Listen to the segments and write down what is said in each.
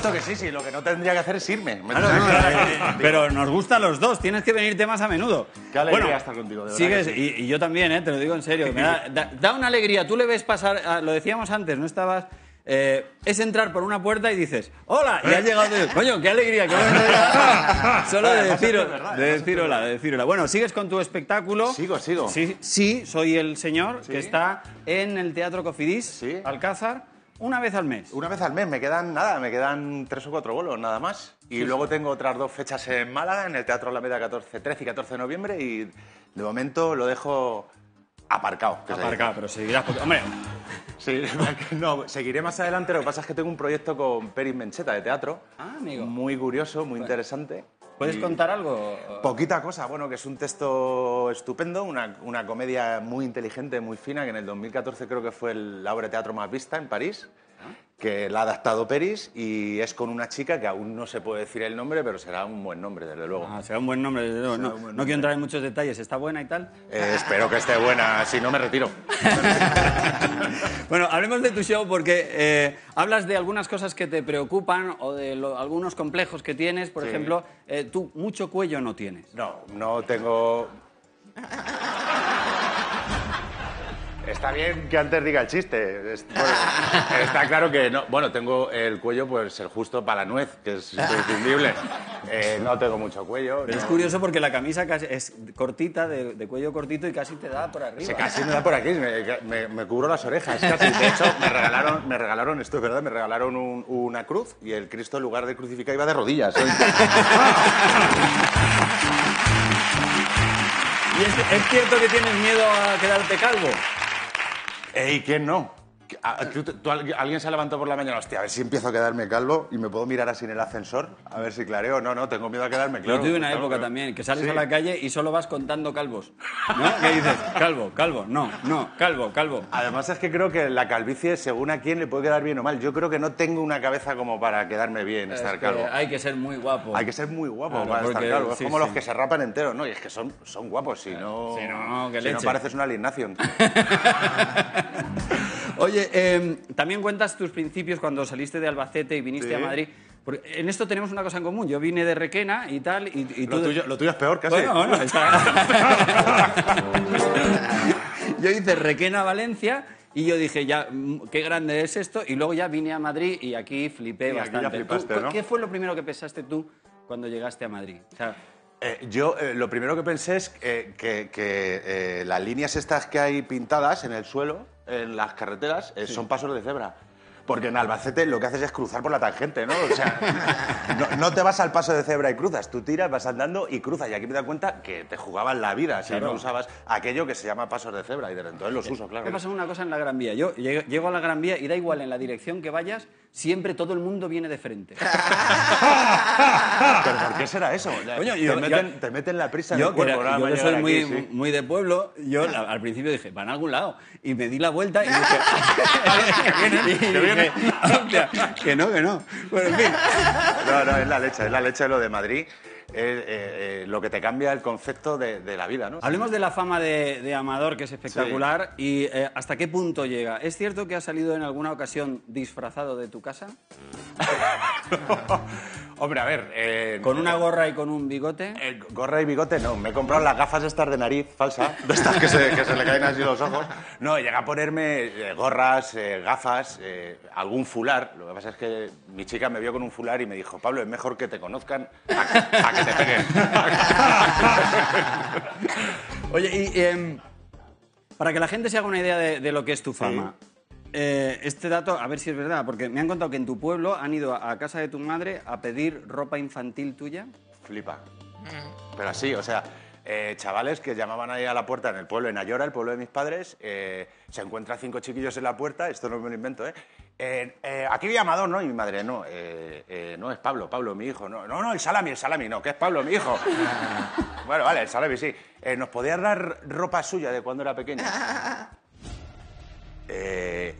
supuesto que sí, sí. Lo que no tendría que hacer es irme. eh, pero nos gustan los dos, tienes que venirte más a menudo. Qué alegría estar contigo, de verdad sigues- que sí. y, y yo también, eh, te lo digo en serio. me da, da- da una alegría, tú le ves pasar, ah, lo decíamos antes, no estabas... eh, es entrar por una puerta y dices, hola, y has llegado. Coño, qué alegría, qué buena idea". Solo de Además, decir, de decir hola, de decir hola. Bueno, sigues con tu espectáculo. Sigo, sigo. Sí, sí, soy el señor que está en el Teatro Cofidis, Sí. Alcázar, una vez al mes. Una vez al mes, me quedan nada, me quedan tres o cuatro bolos, nada más. Y luego tengo otras dos fechas en Málaga, en el Teatro Alameda 14, 13 y 14 de noviembre, y de momento lo dejo aparcado. Aparcado, pero seguirás porque... Hombre. Sí, no, seguiré más adelante, lo que pasa es que tengo un proyecto con Peris Mencheta de teatro. Ah, amigo. Muy curioso, muy interesante. ¿Puedes contar algo? Poquita cosa, bueno, que es un texto estupendo, una, una comedia muy inteligente, muy fina, que en el 2014 creo que fue el- la obra de teatro más vista en París, que la ha adaptado Peris y es con una chica que aún no se puede decir el nombre, pero será un buen nombre, desde luego. Ah, será un buen nombre, desde luego. No, no quiero entrar en muchos detalles. ¿Está buena y tal? Eh, espero que esté buena, si no me retiro. bueno, hablemos de tu show porque eh, hablas de algunas cosas que te preocupan o de lo- algunos complejos que tienes. Por Sí. ejemplo, eh, tú mucho cuello no tienes. No, no tengo... Está bien que antes diga el chiste. Es- bueno, está claro que no. Bueno, tengo el cuello, pues el justo para la nuez, que es imprescindible. Eh, no tengo mucho cuello. Pero es no. curioso porque la camisa casi es cortita, de, de cuello cortito y casi te da por arriba. Se casi me da por aquí, me, me- me cubro las orejas casi. De hecho, me regalaron, me regalaron, esto es verdad, me regalaron un- una cruz y el Cristo en lugar de crucificar iba de rodillas. ¿Y es, es cierto que tienes miedo a quedarte calvo? ¿Y quién no? ¿A- tú- tú- alguien se levantó por la mañana, hostia, a ver si empiezo a quedarme calvo y me puedo mirar así en el ascensor, a ver si clareo. No, no, tengo miedo a quedarme claro. Yo tuve una claro, época claro. también, que sales Sí. a la calle y solo vas contando calvos. ¿No? ¿Qué dices? Calvo, calvo, no, no, calvo, calvo. Además es que creo que la calvicie, según a quién le puede quedar bien o mal. Yo creo que no tengo una cabeza como para quedarme bien, Es estar que calvo. hay que ser muy guapo. Hay que ser muy guapo Claro, para estar calvo. Es como sí. los que se rapan enteros, ¿no? Y es que son, son guapos, si no... Si no, qué si no leche. pareces una alienación. Oye, eh, también cuentas tus principios cuando saliste de Albacete y viniste Sí. a Madrid. Porque en esto tenemos una cosa en común. Yo vine de Requena y tal, y, y tú... lo, tuyo, lo tuyo es peor, casi. Bueno, bueno, está... yo hice Requena Valencia y yo dije, ya, mm, qué grande es esto. Y luego ya vine a Madrid y aquí flipé Y aquí ya bastante. flipaste, ¿Tú- ¿no? ¿Qué fue lo primero que pensaste tú cuando llegaste a Madrid? O sea, Eh, yo eh, lo primero que pensé es eh, que, que, las líneas estas que hay pintadas en el suelo, en las carreteras, son pasos de cebra. Porque en Albacete lo que haces es cruzar por la tangente, ¿no? O sea, no, no te vas al paso de cebra y cruzas, tú tiras, vas andando y cruzas. Y aquí me da cuenta que te jugabas la vida si Claro. no usabas aquello que se llama pasos de cebra. Y entonces los uso, claro. ¿Qué pasa una cosa en la Gran Vía? Yo llego a la Gran Vía y da igual en la dirección que vayas, siempre todo el mundo viene de frente. ¿Pero por qué será eso? Coño, te, yo- meten, yo- te meten la prisa en Yo, el que, cuerpo. era- nada yo que soy muy, aquí, sí. muy de pueblo, yo la- al principio dije, van a algún lado. Y me di la vuelta y dije, y dije, "Hostia, que no, que no. Bueno, en fin. No, no, es la leche, es la leche de lo de Madrid. Es eh, eh, lo que te cambia el concepto de, de la vida, ¿no? Hablemos de la fama de, de Amador, que es espectacular, y eh, hasta qué punto llega. ¿Es cierto que has salido en alguna ocasión disfrazado de tu casa? Hombre, a ver. eh, ¿Con una gorra y con un bigote? eh, gorra y bigote, no. Me he comprado las gafas estas de nariz falsa, de estas que se, que se le caen así los ojos. No, llega a ponerme eh, gorras, eh, gafas, eh, algún fular. Lo que pasa es que mi chica me vio con un fular y me dijo, Pablo, es mejor que te conozcan a, a que te peguen. Oye, y em, para que la gente se haga una idea de, de lo que es tu fama, eh, este dato, a ver si es verdad, porque me han contado que en tu pueblo han ido a, casa de tu madre a pedir ropa infantil tuya. Flipa. Pero así, o sea, eh, chavales que llamaban ahí a la puerta en el pueblo, en Ayora, el pueblo de mis padres, eh, se encuentran cinco chiquillos en la puerta, esto no me lo invento, ¿eh? Eh, eh, aquí vive Amador, ¿no? Y mi madre, no, eh, eh, no es Pablo, Pablo, mi hijo, no, no, no, el salami, el salami, no, que es Pablo, mi hijo. bueno, vale, el salami, sí. Eh, ¿Nos podías dar ropa suya de cuando era pequeña?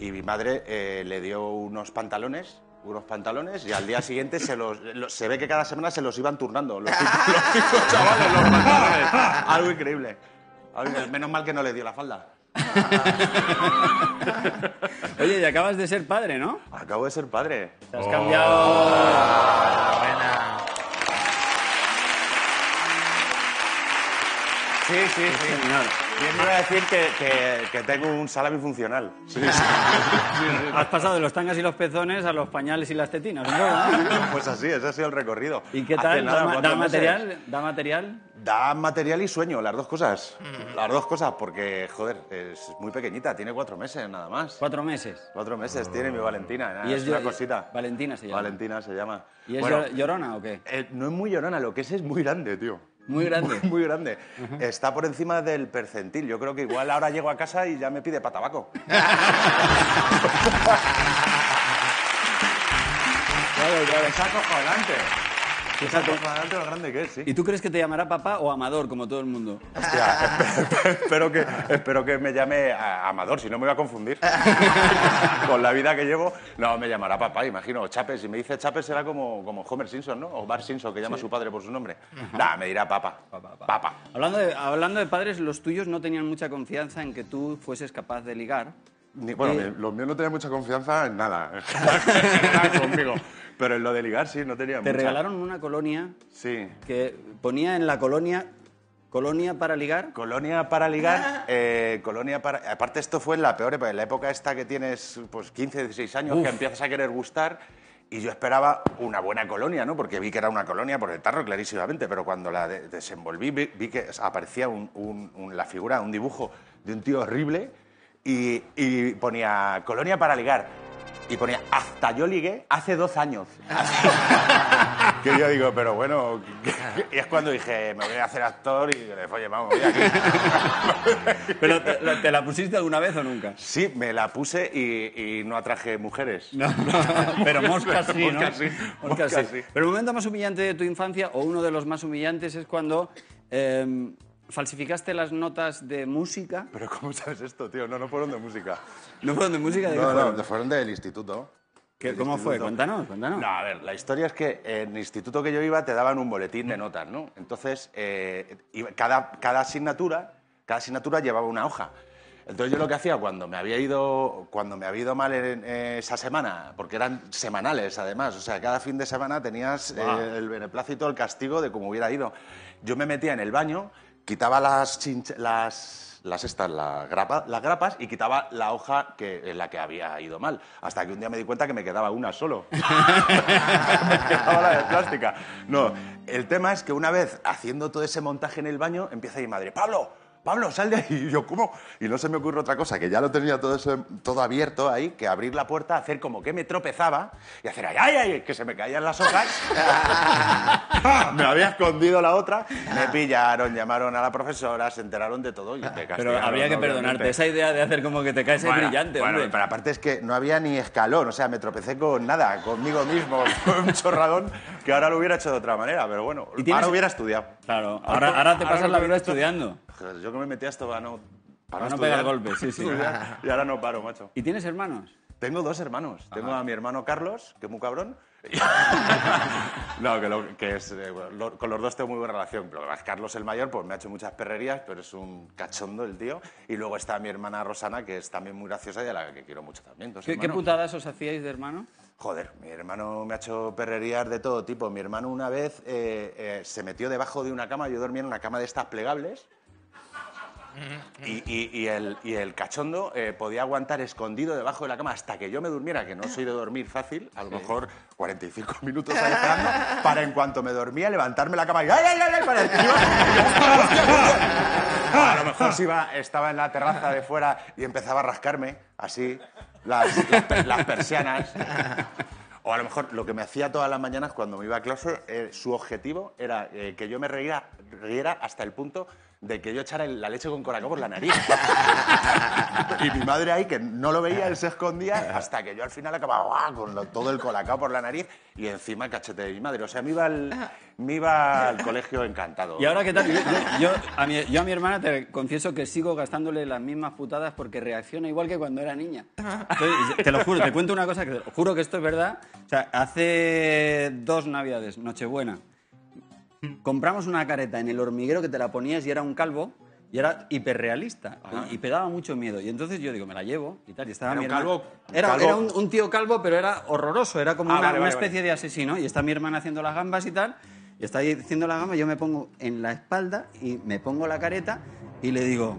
Y mi madre eh, le dio unos pantalones, unos pantalones, y al día siguiente se los, lo- se ve que cada semana se los iban turnando. Los cinco, los cinco chavales, los pantalones. Algo increíble. Menos mal que no le dio la falda. Oye, y acabas de ser padre, ¿no? Acabo de ser padre. Te has cambiado... Buena. Sí, sí, sí. Señor. ¿Quién me iba a decir que, que- que tengo un salami funcional? Sí, Has pasado de los tangas y los pezones a los pañales y las tetinas, ¿no? Pues así, ese ha sido el recorrido. ¿Y qué tal? nada, ¿Da, da meses. material? ¿Da material? Da material y sueño, las dos cosas. Las dos cosas, porque, joder, es muy pequeñita, tiene cuatro meses nada más. Cuatro meses. Cuatro meses tiene mi Valentina, Y es, es una yo- cosita. Valentina se llama. Valentina se llama. ¿Y es Bueno, llor- llorona o qué? eh, no es muy llorona, lo que es es muy grande, tío. Muy grande. Muy, muy grande. Está por encima del percentil. Yo creo que igual ahora llego a casa y ya me pide para tabaco. Claro, claro. Es acojonante. Fíjate. lo grande que es, sí. ¿Y tú crees que te llamará papá o amador, como todo el mundo? Hostia, espero, que, espero que me llame a- Amador, si no me voy a confundir. Con la vida que llevo, no, me llamará papá, imagino. o Chapes, si me dice Chapes será como, como Homer Simpson, ¿no? O Bart Simpson, que llama a su padre por su nombre. Nah, me dirá papa. Papa. Hablando de, hablando de padres, los tuyos no tenían mucha confianza en que tú fueses capaz de ligar. Ni- bueno, Eh, mi- los míos no tenían mucha confianza en nada, en general conmigo. Pero en lo de ligar sí, no tenía Te mucha. regalaron una colonia Sí. que ponía en la colonia colonia para ligar. Colonia para ligar, eh, colonia para... Aparte esto fue en la peor época, en la época esta que tienes pues 15, 16 años, Uf. que empiezas a querer gustar y yo esperaba una buena colonia, ¿no? Porque vi que era una colonia por el tarro clarísimamente, pero cuando la de- desenvolví vi, vi que aparecía un- un- un- la figura, un dibujo de un tío horrible y, y ponía colonia para ligar. Y ponía, hasta yo ligué hace dos años. que yo digo, pero bueno, y es cuando dije, me voy a hacer actor y le oye, vamos, voy aquí. ¿Pero te, la- te la pusiste alguna vez o nunca? Sí, me la puse y, y no atraje mujeres. No, no, pero moscas sí, ¿no? Moscas sí, Moscas moscas sí. sí. Pero el momento más humillante de tu infancia, o uno de los más humillantes, es cuando eh, falsificaste las notas de música. Pero ¿cómo sabes esto, tío? No, no fueron de música. ¿No fueron de música? ¿De qué No, fueron? no, fueron del instituto. ¿Qué- ¿Cómo fue? instituto. Cuéntanos, cuéntanos. No, a ver, la historia es que en el instituto que yo iba te daban un boletín de notas, ¿no? Entonces, eh, cada, cada, asignatura, cada asignatura llevaba una hoja. Entonces yo lo que hacía cuando me había ido, cuando me había ido mal en, eh, esa semana, porque eran semanales además, o sea, cada fin de semana tenías eh, Guau. el beneplácito, el castigo de cómo hubiera ido. Yo me metía en el baño, quitaba las las las estas, la grapa- las grapas y quitaba la hoja que, en la que había ido mal. Hasta que un día me di cuenta que me quedaba una solo. me quedaba la de plástica. No, el tema es que una vez haciendo todo ese montaje en el baño, empieza mi madre, Pablo, Pablo, sal de ahí. Y yo, ¿cómo? Y no se me ocurre otra cosa, que ya lo tenía todo, ese- todo abierto ahí, que abrir la puerta, hacer como que me tropezaba y hacer ay, ay, ay, que se me caían las hojas. me había escondido la otra, me pillaron, llamaron a la profesora, se enteraron de todo y te Pero habría que obviamente. perdonarte. Esa idea de hacer como que te caes es Bueno, brillante, bueno, hombre. pero aparte es que no había ni escalón, o sea, me tropecé con nada, conmigo mismo, con un chorradón que ahora lo hubiera hecho de otra manera, pero bueno, ¿Y tienes- ahora hubiera estudiado. Claro, ahora, ahora te Ahora pasas lo la vida estudiando. Joder, yo que me metí a esto para no, Para no estudiar. pegar golpes, sí, sí. Y ahora no paro, macho. ¿Y tienes hermanos? Tengo dos hermanos. Tengo a mi hermano Carlos, que es muy cabrón. no, que, lo- que es, eh, lo- con los dos tengo muy buena relación. Que Carlos el mayor, pues me ha hecho muchas perrerías, pero es un cachondo el tío. Y luego está mi hermana Rosana, que es también muy graciosa y a la que quiero mucho también. ¿Qué, qué putadas os hacíais de hermano? Joder, mi hermano me ha hecho perrerías de todo tipo. Mi hermano una vez eh, eh, se metió debajo de una cama, yo dormía en una cama de estas plegables. Y, y- y el, y el cachondo eh, podía aguantar escondido debajo de la cama hasta que yo me durmiera, que no soy de dormir fácil, a lo mejor 45 minutos ahí esperando, para en cuanto me dormía levantarme la cama y ¡ay, ay, ay! ay! Para el tío. A lo mejor si iba, estaba en la terraza de fuera y empezaba a rascarme, así, las, las per- las persianas. O a lo mejor lo que me hacía todas las mañanas cuando me iba a clase, eh, su objetivo era eh, que yo me riera, riera hasta el punto de que yo echara la leche con colacao por la nariz. y mi madre ahí, que no lo veía, él se escondía, hasta que yo al final acababa con lo- todo el colacao por la nariz y encima el cachete de mi madre. O sea, me iba al, me iba al colegio encantado. ¿Y ahora qué tal? Yo, yo- yo a mi, yo a mi hermana te confieso que sigo gastándole las mismas putadas porque reacciona igual que cuando era niña. Entonces, te lo juro, te cuento una cosa que te lo juro que esto es verdad. O sea, hace dos navidades, Nochebuena, compramos una careta en el hormiguero que te la ponías y era un calvo Y era hiperrealista y, y me daba mucho miedo. Y entonces yo digo, me la llevo y tal. Y estaba ¿Era mi un hermana- calvo? Era, ¿Calvo? era un, un tío calvo, pero era horroroso. Era como Ah, una, vale, una vale, especie de asesino. Y está mi hermana haciendo las gambas y tal. Y está ahí haciendo las gambas. Yo me pongo en la espalda y me pongo la careta y le digo,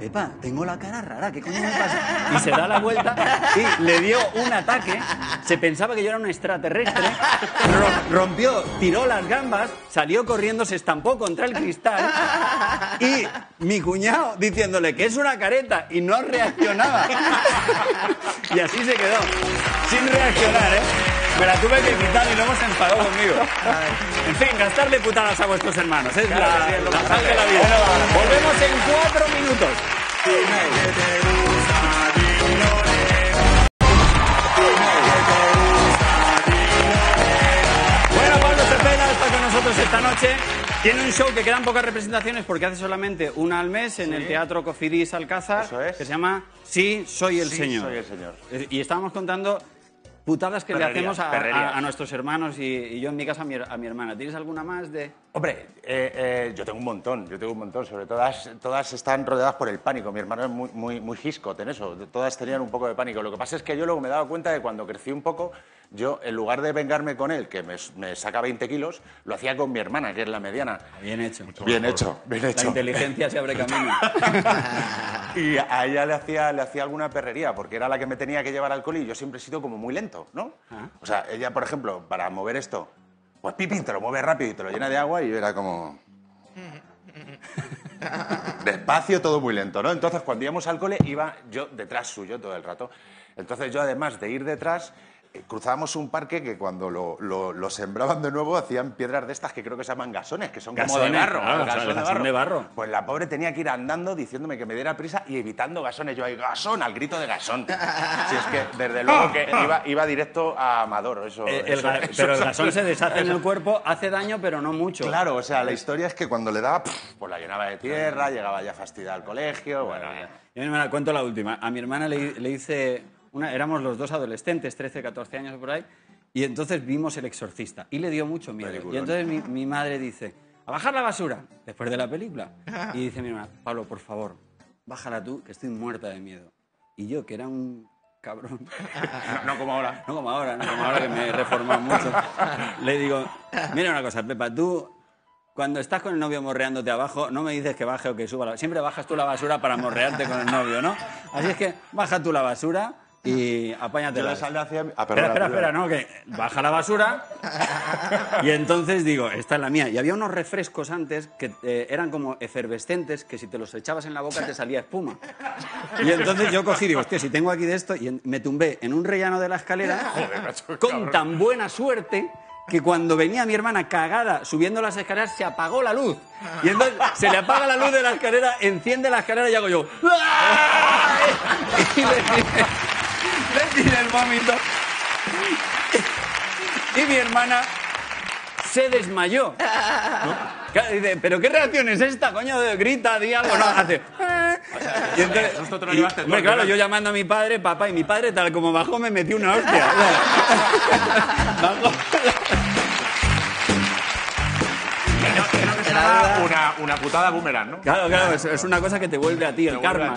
Pepa, tengo la cara rara, ¿qué coño me pasa? Y se da la vuelta y le dio un ataque. Se pensaba que yo era un extraterrestre. ro- rompió, tiró las gambas, salió corriendo, se estampó contra el cristal. Y mi cuñado diciéndole que es una careta y no reaccionaba. Y así se quedó, sin reaccionar, ¿eh? Me la tuve que quitar y luego se enfadó conmigo. En fin, gastarle putadas a vuestros hermanos. Es la, la sal de la vida. Volvemos en cuatro minutos. Bueno, Pablo Cepeda está con nosotros esta noche. Tiene un show que quedan pocas representaciones porque hace solamente una al mes en el Teatro Cofidis Alcázar, Eso es. que se llama Sí, soy el Sí, Señor. soy el Señor. Y estábamos contando putadas que le hacemos a, perrerías. a- a nuestros hermanos y, y yo en mi casa a mi, a mi hermana. ¿Tienes alguna más de...? Hombre, eh, eh, yo tengo un montón, yo tengo un montón. Sobre todas, todas están rodeadas por el pánico. Mi hermano es muy, muy, muy en eso. Todas tenían un poco de pánico. Lo que pasa es que yo luego me he dado cuenta de cuando crecí un poco, yo en lugar de vengarme con él, que me, me saca 20 kilos, lo hacía con mi hermana, que es la mediana. Bien hecho. Bien hecho, bien La hecho. inteligencia se abre camino. Y a ella le hacía, le hacía alguna perrería, porque era la que me tenía que llevar alcohol y yo siempre he sido como muy lento, ¿no? Ah. O sea, ella, por ejemplo, para mover esto, pues pipi, te lo mueve rápido y te lo llena de agua y yo era como... Despacio, todo muy lento, ¿no? Entonces, cuando íbamos al cole, iba yo detrás suyo todo el rato. Entonces, yo, además de ir detrás, cruzábamos un parque que cuando lo, lo- lo sembraban de nuevo hacían piedras de estas que creo que se llaman gasones, que son como de Gasones, barro. claro, gasón o sea, el gasón de barro. Pues la pobre tenía que ir andando diciéndome que me diera prisa y evitando gasones. Yo ahí, gasón, al grito de gasón. Si es que, desde luego, que iba, iba directo a Amador. Eso, Eh, el eso- ga- eso- pero el gasón se deshace en el cuerpo, hace daño, pero no mucho. Claro, o sea, la historia es que cuando le daba, pues la llenaba de tierra, llegaba ya fastidiada al colegio. Bueno, ya. Yo me la cuento la última. A mi hermana le, le hice. Una, éramos los dos adolescentes, 13, 14 años por ahí, y entonces vimos El Exorcista. Y le dio mucho miedo. Peliculón. Y entonces mi, mi madre dice: A bajar la basura, después de la película. Y dice mi hermana: Pablo, por favor, bájala tú, que estoy muerta de miedo. Y yo, que era un cabrón. No, no como ahora. No como ahora, no como ahora que me he reformado mucho. Le digo, mira una cosa, Pepa, tú cuando estás con el novio morreándote abajo, no me dices que baje o que suba la Siempre bajas tú la basura para morrearte con el novio, ¿no? Así es que baja tú la basura y apáñate. Yo le salí hacia... Ah, Espera, perdona, espera, espera, no, que baja la basura y entonces digo, esta es la mía. Y había unos refrescos antes que eh, eran como efervescentes, que si te los echabas en la boca te salía espuma. Y entonces yo cogí y digo, hostia, si tengo aquí de esto, y me tumbé en un rellano de la escalera con tan buena suerte que cuando venía mi hermana cagada subiendo las escaleras se apagó la luz. Y entonces se le apaga la luz de la escalera, enciende la escalera y hago yo. Y le tiré, tiré el vómito. Y mi hermana se desmayó. Dice, ¿pero qué reacción es esta, coño? Grita, di algo, no, hace... Y entonces, y- hombre, claro, yo llamando a mi padre, papá, y mi padre, tal como bajó, me metió una hostia. Bajó. Era una, una putada boomerang, ¿no? Claro, claro, es, es una cosa que te vuelve a ti, el ti, karma.